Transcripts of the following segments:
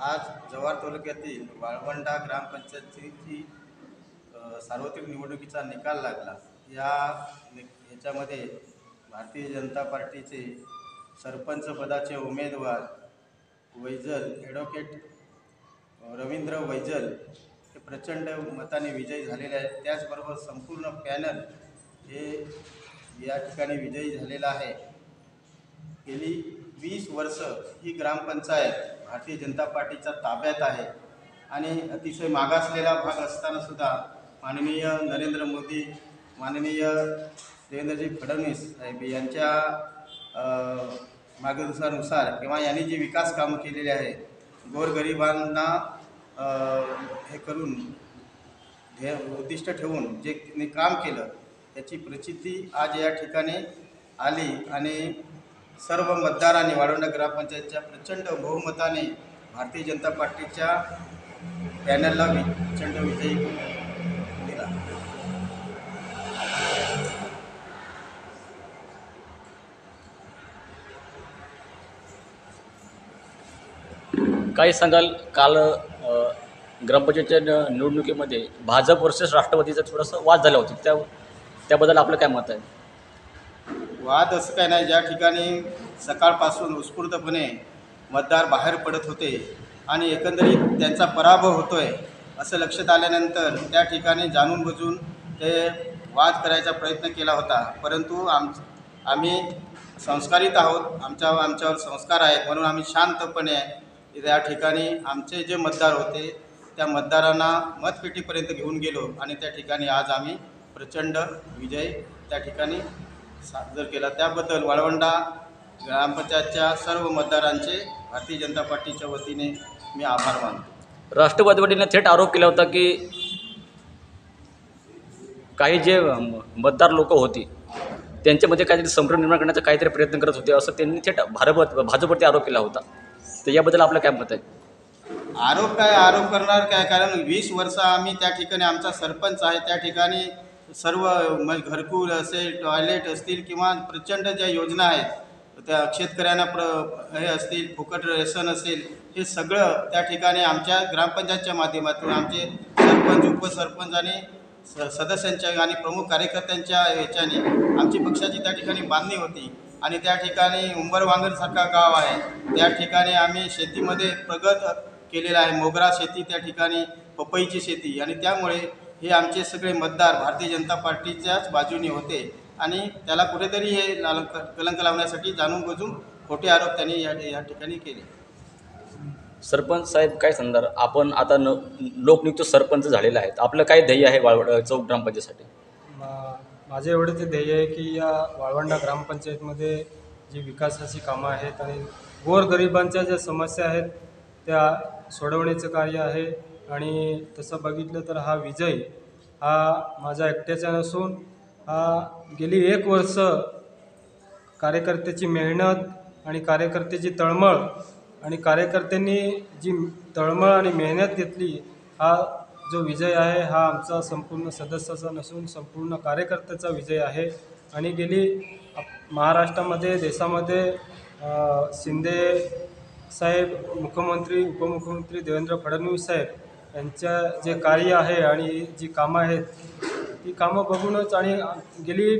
आज जव्हार तालुक्यातील वाळवंडा ग्रामपंचायतीची सार्वत्रिक निवडणुकीचा निकाल लागला. या नि- याच्यामध्ये भारतीय जनता पार्टीचे सरपंच पदाचे उमेदवार वैजल ॲडव्होकेट रवींद्र वैजल हे प्रचंड मताने विजयी झालेले आहेत. त्याचबरोबर संपूर्ण पॅनल हे या ठिकाणी विजयी झालेलं आहे. गेली वीस वर्ष ही ग्रामपंचायत भारतीय जनता पार्टीच्या ताब्यात आहे. आणि अतिशय मागासलेला भाग असताना सुद्धा माननीय नरेंद्र मोदी माननीय देवेंद्रजी फडणवीस साहेब यांच्या अ, किंवा यांनी जी विकास कामं केलेली आहे गोरगरिबांना हे करून ध्येय उद्दिष्ट ठेवून जे काम केलं त्याची प्रचिती आज या ठिकाणी आली आणि सर्व मतदारांनी वाळवंडा ग्रामपंचायतच्या प्रचंड बहुमताने भारतीय जनता पार्टीच्या पॅनलला प्रचंड विजयी दिला. काय सांगाल काल ग्रामपंचायतच्या निवडणुकीमध्ये भाजप वर्सेस राष्ट्रवादीचा थोडासा वाद झाला होता. त्या त्याबद्दल आपलं काय मत आहे? वाद असं काय नाही. ज्या ठिकाणी सकाळपासून उत्स्फूर्तपणे मतदार बाहेर पडत होते आणि एकंदरीत त्यांचा पराभव होतोय असं लक्षात आल्यानंतर त्या ठिकाणी जाणून बुजून ते वाद करायचा प्रयत्न केला होता. परंतु आम आम्ही संस्कारित आहोत. आमच्या आमच्यावर संस्कार आहेत. म्हणून आम्ही शांतपणे त्या ठिकाणी आमचे जे मतदार होते त्या मतदारांना मतपेटीपर्यंत घेऊन गेलो आणि त्या ठिकाणी आज आम्ही प्रचंड विजय त्या ठिकाणी साजर केला त्याबद्दल वाळवंडा ग्रामपंचायतच्या सर्व मतदारांचे भारतीय जनता पार्टीच्या वतीने मी आभार मानतो. राष्ट्रवादी पार्टीने थेट आरोप केला होता की काही जे मतदार लोक होती त्यांच्यामध्ये काहीतरी संभ्रम निर्माण करण्याचा काहीतरी प्रयत्न करत होते असं त्यांनी थेट भारत भाजपवरती आरोप केला होता. तर याबद्दल आपलं काय मत आहे? आरोप काय आरोप करणार काय? कारण वीस वर्ष आम्ही त्या ठिकाणी आमचा सरपंच आहे त्या ठिकाणी सर्व म्हणजे घरकुल असेल टॉयलेट असतील किंवा प्रचंड ज्या योजना आहेत त्या शेतकऱ्यांना प्र हे असतील फुकट रेशन असेल हे सगळं त्या ठिकाणी आमच्या ग्रामपंचायतच्या माध्यमातून आमचे सरपंच उपसरपंच आणि स सदस्यांच्या आणि प्रमुख कार्यकर्त्यांच्या याच्याने आमची पक्षाची त्या ठिकाणी बांधणी होती. आणि त्या ठिकाणी उंबरवांगरसारखा गाव आहे. त्या ठिकाणी आम्ही शेतीमध्ये प्रगत केलेला आहे. मोगरा शेती त्या ठिकाणी पपईची शेती. आणि त्यामुळे हे आमचे सगळे मतदार भारतीय जनता पार्टीच्याच बाजूने होते आणि त्याला कुठेतरी हे लाल कलंक लावण्यासाठी जाणून बुजून खोटे आरोप त्यांनी या या ठिकाणी केले. सरपंच साहेब काय सांगणार? आपण आता न लोकनियुक्त सरपंच झालेले आहेत. आपलं काय ध्येय आहे वाळवड चौक ग्रामपंचायतीसाठी? माझे एवढे ते ध्येय आहे की या वाळवंडा ग्रामपंचायतमध्ये जी विकासाची कामं आहेत आणि गोरगरिबांच्या ज्या समस्या आहेत त्या सोडवण्याचं कार्य आहे. आणि तसं बघितलं तर हा विजय हा माझा एकट्याचा नसून हा गेली एक वर्ष कार्यकर्त्याची मेहनत आणि कार्यकर्त्याची तळमळ आणि कार्यकर्त्यांनी जी तळमळ आणि मेहनत घेतली हा जो विजय आहे हा आमचा संपूर्ण सदस्याचा नसून संपूर्ण कार्यकर्त्याचा विजय आहे. आणि गेली महाराष्ट्रामध्ये देशामध्ये शिंदे साहेब मुख्यमंत्री उपमुख्यमंत्री देवेंद्र फडणवीस साहेब यांच्या जे कार्य आहे आणि जी कामं आहेत ती कामं बघूनच आणि गेली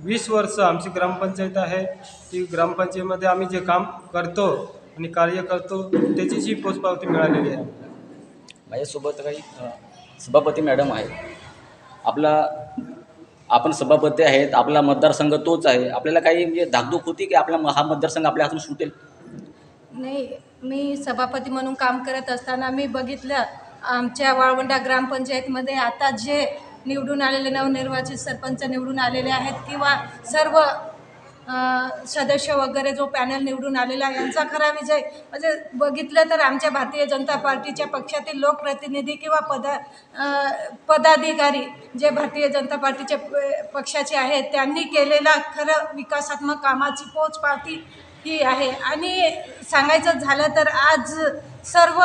वीस वर्ष आमची ग्रामपंचायत आहे ती ग्रामपंचायतीमध्ये आम्ही जे काम करतो आणि कार्य करतो त्याची जी पोचपावती मिळालेली आहे. माझ्यासोबत काही सभापती मॅडम आहेत. आपला आपण सभापती आहेत आपला मतदारसंघ तोच आहे. आपल्याला काही म्हणजे धाकधूक होती की आपला हा मतदारसंघ आपल्या हातून सुटेल? नाही मी सभापती म्हणून काम करत असताना मी बघितलं आमच्या वाळवंडा ग्रामपंचायतमध्ये आता जे निवडून आलेले नवनिर्वाचित सरपंच निवडून आलेले आहेत किंवा सर्व सदस्य वगैरे जो पॅनल निवडून आलेला आहे यांचा खरा विजय. म्हणजे बघितलं तर आमच्या भारतीय जनता पार्टीच्या पक्षातील लोकप्रतिनिधी किंवा पदा पदाधिकारी जे भारतीय जनता पार्टीचे प- पक्षाचे आहेत त्यांनी केलेला खरं विकासात्मक कामाची पोचपावती ही आहे. आणि सांगायचं झालं तर आज सर्व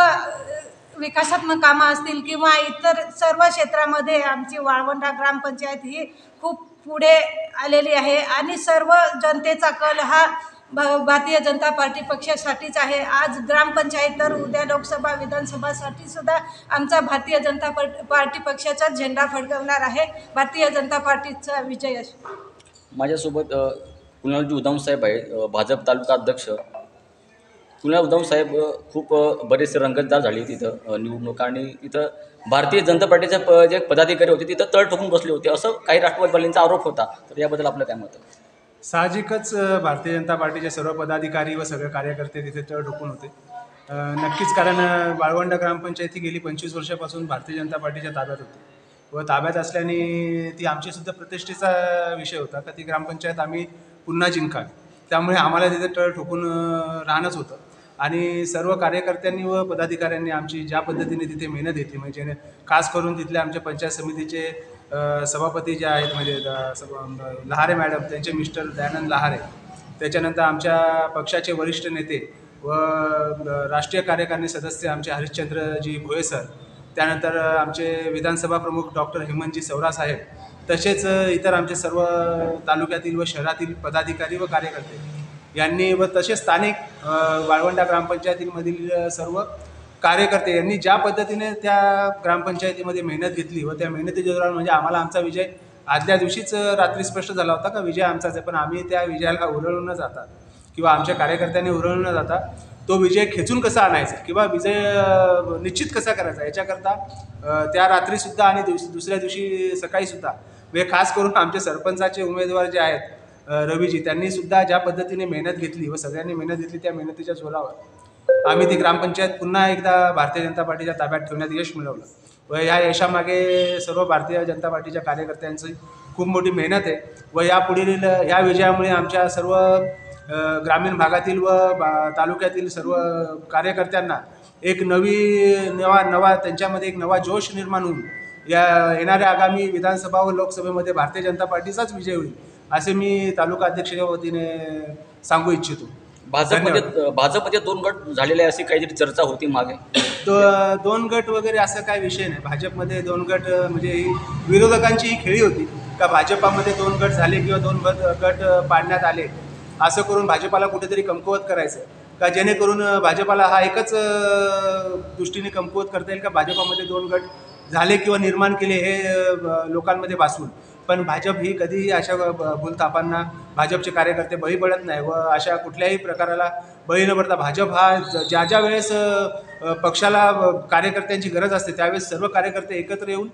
विकासात्मक कामं असतील किंवा इतर सर्व क्षेत्रामध्ये आमची वाळवंडा ग्रामपंचायत ही खूप पुढे आलेली आहे आणि सर्व जनतेचा कल हा भा- भारतीय जनता पार्टी पक्षासाठीच आहे. आज ग्रामपंचायत तर उद्या लोकसभा विधानसभासाठी सुद्धा आमचा भारतीय जनता पार्टी पक्षाचाच झेंडा फडकवणार आहे. भारतीय जनता पार्टीचा विजय असो माझ्यासोबत कुणालजी उदाम साहेब आहे भाजप तालुका अध्यक्ष. कुणाल उदाम साहेब खूप बरेचसे रंगतदार झाली तिथं निवडणूक आणि तिथं भारतीय जनता पार्टीचे प जे पदाधिकारी होते तिथं तळ ठोकून बसले होते. असं काही राष्ट्रवादीवाल्यांचा आरोप होता. तर याबद्दल आपलं काय मत साहजिकच भारतीय जनता पार्टीचे सर्व पदाधिकारी व सगळे कार्यकर्ते तिथे तळ ठोकून होते. नक्कीच कारण वाळवंड ग्रामपंचायत ही गेली पंचवीस वर्षापासून भारतीय जनता पार्टीच्या ताब्यात होती. व ताब्यात असल्याने ती आमचीसुद्धा प्रतिष्ठेचा विषय होता. तर ती ग्रामपंचायत आम्ही पुन्हा जिंकावी. त्यामुळे आम्हाला तिथे तळ ठोकून राहणंच होतं. आणि सर्व कार्यकर्त्यांनी व पदाधिकाऱ्यांनी आमची ज्या पद्धतीने तिथे मेहनत घेतली म्हणजे खास करून तिथल्या आमच्या पंचायत समितीचे सभापती जे आहेत म्हणजे सभा- लहारे मॅडम त्यांचे मिस्टर दयानंद लहारे त्याच्यानंतर आमच्या पक्षाचे वरिष्ठ नेते व राष्ट्रीय कार्यकारिणी सदस्य आमचे हरिश्चंद्रजी भोये सर त्यानंतर आमचे विधानसभा प्रमुख डॉक्टर हेमंतजी सवरा साहेब तसेच इतर आमचे सर्व तालुक्यातील व शहरातील पदाधिकारी व कार्यकर्ते. यांनी व तसेच स्थानिक वाळवंडा ग्रामपंचायतीमधील सर्व कार्यकर्ते यांनी ज्या पद्धतीने त्या ग्रामपंचायतीमध्ये मेहनत घेतली व त्या मेहनतीच्या दौरान म्हणजे आम्हाला आमचा विजय आदल्या दिवशीच रात्री स्पष्ट झाला होता का? विजय आमचाच आहे. पण आम्ही त्या विजयाला उरळून न जाता किंवा आमच्या कार्यकर्त्यांनी उरळून न जाता तो विजय खेचून कसा आणायचा किंवा विजय निश्चित कसा करायचा याच्याकरता त्या रात्रीसुद्धा आणि दिवस दुसऱ्या दिवशी सकाळीसुद्धा म्हणजे खास करून आमचे सरपंचाचे उमेदवार जे आहेत रवीजी त्यांनी सुद्धा ज्या पद्धतीने मेहनत घेतली व सगळ्यांनी मेहनत घेतली त्या मेहनतीच्या जोरावर आम्ही ती ग्रामपंचायत पुन्हा एकदा भारतीय जनता पार्टीच्या ताब्यात ठेवण्यात यश मिळवलं. व ह्या यशामागे सर्व भारतीय जनता पार्टीच्या कार्यकर्त्यांची खूप मोठी मेहनत आहे. व यापुढील या विजयामुळे आमच्या सर्व ग्रामीण भागातील व बा- तालुक्यातील सर्व कार्यकर्त्यांना एक नवी नवा नवा त्यांच्यामध्ये एक नवा जोश निर्माण होऊन या येणाऱ्या आगामी विधानसभा व लोकसभेमध्ये भारतीय जनता पार्टीचाच विजय होईल. असे मी तालुका अध्यक्षाच्या वतीने सांगू इच्छितो. भाजपमध्ये. भाजपमध्ये दोन गट झालेले अशी काहीतरी चर्चा होती मागे. तो दोन गट वगैरे असा काय विषय नाही. भाजपमध्ये दोन गट म्हणजे ही विरोधकांची ही खेळी होती. का भाजपामध्ये दोन गट झाले किंवा दोन गट गट पाडण्यात आले असं करून भाजपाला कुठेतरी कमकुवत करायचं. का जेणेकरून भाजपाला हा एकच दृष्टीने कमकुवत करता येईल का भाजपामध्ये दोन गट झाले किंवा निर्माण केले हे लोकांमध्ये भासून पण भाजप ही कधीही अशा भूलतापांना भाजपचे कार्यकर्ते बळी पडत नाही व अशा कुठल्याही प्रकाराला बळी न पडता भाजप हा ज- ज्या ज्या वेळेस पक्षाला कार्यकर्त्यांची गरज असते त्यावेळेस सर्व कार्यकर्ते एकत्र येऊन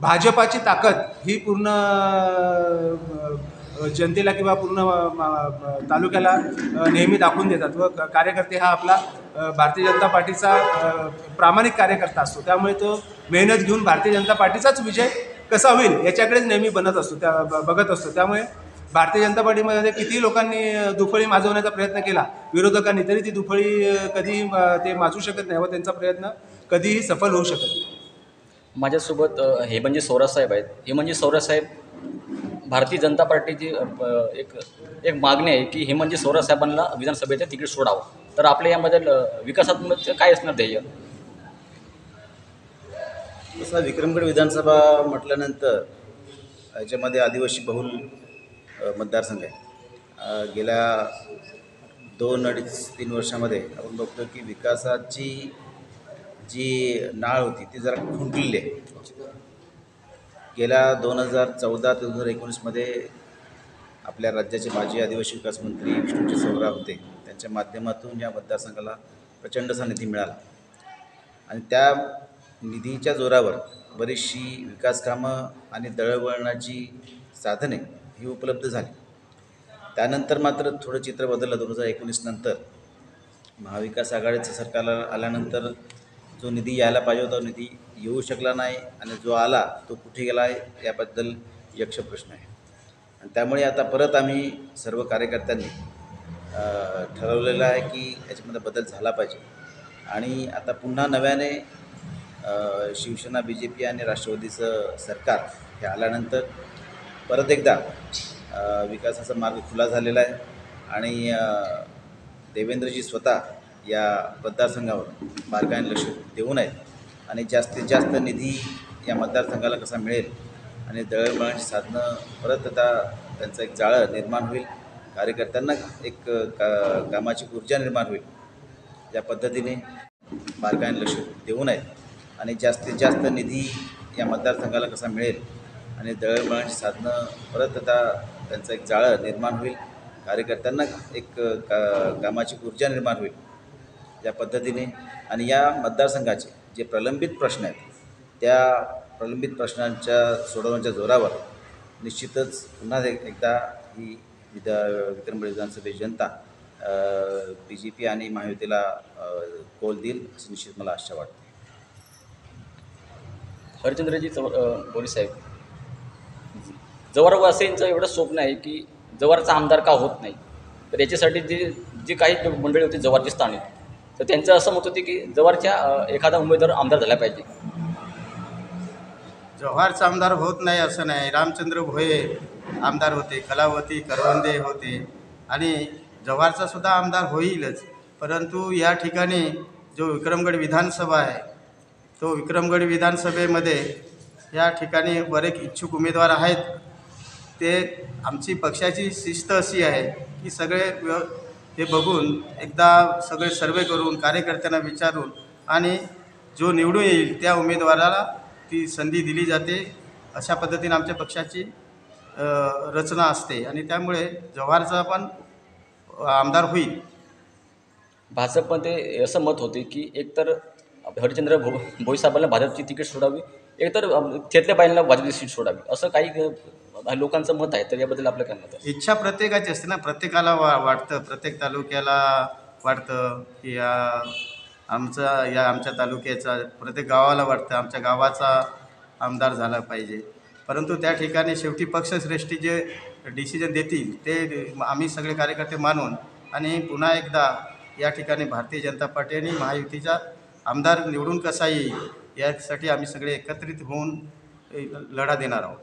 भाजपाची ताकद ही पूर्ण जनतेला किंवा पूर्ण तालुक्याला नेहमी दाखवून देतात व कार्यकर्ते हा आपला भारतीय जनता पार्टीचा प्रामाणिक कार्यकर्ता असतो. त्यामुळे तो मेहनत घेऊन भारतीय जनता पार्टीचाच विजय कसा होईल याच्याकडेच नेहमी बनत असतो त्या ब- बघत असतो. त्यामुळे भारतीय जनता पार्टीमध्ये किती लोकांनी दुफळी माजवण्याचा प्रयत्न केला विरोधकांनी तरी ती दुफळी कधी ते माजू शकत नाही व त्यांचा प्रयत्न कधीही सफल होऊ शकत नाही. माझ्यासोबत हे म्हणजे सौरासाहेब आहेत. हे म्हणजे सौरासाहेब भारतीय जनता पार्टीची एक एक मागणी आहे की म्हणजे सौरासाहेबांना विधानसभेचं तिकीट सोडावं. तर आपल्या यामध्ये विकासात्मक काय असणार ध्येय? तसा विक्रमगड विधानसभा म्हटल्यानंतर याच्यामध्ये आदिवासी बहुल मतदारसंघ आहे. गेल्या दोन अडीच तीन वर्षामध्ये आपण बघतो की विकासाची जी नाळ होती ती जरा खुंटलेली आहे. गेल्या दोन हजार चौदा ते दोन हजार एकोणीसमध्ये आपल्या राज्याचे माजी आदिवासी विकास मंत्री विष्णूजी सवरा होते. त्यांच्या माध्यमातून या मतदारसंघाला प्रचंडसा निधी मिळाला. आणि त्या निधीच्या जोरावर बरीचशी विकासकामं आणि दळवळणाची साधने ही उपलब्ध झाली. त्यानंतर मात्र थोडं चित्र बदललं दोन हजार एकोणीसनंतर महाविकास आघाडीचं सरकारला आल्यानंतर जो निधी यायला पाहिजे होता निधी येऊ शकला नाही आणि जो आला तो कुठे गेला आहे याबद्दल यक्ष प्रश्न आहे. आणि त्यामुळे आता परत आम्ही सर्व कार्यकर्त्यांनी ठरवलेलं आहे की याच्यामध्ये बदल झाला पाहिजे. आणि आता पुन्हा नव्याने शिवसेना बी जे पी आणि राष्ट्रवादीचं सरकार हे आल्यानंतर परत एकदा विकासाचा मार्ग खुला झालेला आहे. आणि देवेंद्रजी स्वतः या मतदारसंघावर बारकाईने लक्ष देऊन आहेत. आणि जास्तीत जास्त निधी या मतदारसंघाला कसा मिळेल आणि दळणवळणाची साधनं परत आता त्यांचं एक जाळं निर्माण होईल. कार्यकर्त्यांना एक का कामाची ऊर्जा निर्माण होईल. या पद्धतीने बारकाईने लक्ष देऊ आहेत. आणि जास्तीत जास्त निधी या मतदारसंघाला कसा मिळेल आणि दळणवळणाची साधनं परत आता त्यांचं एक जाळं निर्माण होईल. कार्यकर्त्यांना एक का कामाची ऊर्जा निर्माण होईल. त्या पद्धतीने आणि या मतदारसंघाचे जे प्रलंबित प्रश्न आहेत त्या प्रलंबित प्रश्नांच्या सोडवण्याच्या जोरावर निश्चितच पुन्हा एक एकदा ही विधा विक्रमगड विधानसभेची जनता बी जे पी आणि महायुतीला अ, कौल देईल असं निश्चित मला आशा वाटते. हरिचंद्रजी चव बोरी साहेब जवारवासींचं एवढं स्वप्न आहे की जवारचा आमदार का होत नाही? तर याच्यासाठी जे जे काही मंडळी होती जवारची स्थानिक तर त्यांचं असं मत होते की जवारच्या एखादा उमेदवार आमदार झाला पाहिजे. जव्हारचा आमदार होत नाही असं नाही. रामचंद्र भोये आमदार होते कलावती करवंदे होते. आणि जव्हारचा सुद्धा आमदार होईलच. परंतु या ठिकाणी जो विक्रमगड विधानसभा आहे तो विक्रमगड विधानसभेमध्ये या ठिकाणी बरेच इच्छुक उमेदवार आहेत. ते आमची पक्षाची शिस्त अशी आहे की सगळे व्य हे बघून एकदा सगळे सर्वे करून कार्यकर्त्यांना विचारून आणि जो निवडून येईल त्या उमेदवाराला ती संधी दिली जाते. अशा पद्धतीने आमच्या पक्षाची रचना असते आणि त्यामुळे जव्हारचा पण आमदार होईल. भाजपमध्ये असं मत होते की एकतर हरिचंद्र भो भोईसाहेबांना भाजपची तिकीट सोडावी एकतर तिथल्या थेटल्या बाईंना सीट सोडावी असं काही लोकांचं मत आहे तर याबद्दल आपलं काय मत आहे? इच्छा प्रत्येकाची असते ना प्रत्येकाला वा वाटतं प्रत्येक तालुक्याला वाटतं की या आमचा या आमच्या तालुक्याचा प्रत्येक गावाला वाटतं आमच्या गावाचा आमदार झाला पाहिजे. परंतु त्या ठिकाणी शेवटी पक्षश्रेष्ठी जे डिसिजन देतील ते आम्ही सगळे कार्यकर्ते मानून आणि पुन्हा एकदा या ठिकाणी भारतीय जनता पार्टी आणि महायुतीचा आमदार निवडून कसा येईल यासाठी आम्ही सगळे एकत्रित होऊन लढा देणार आहोत.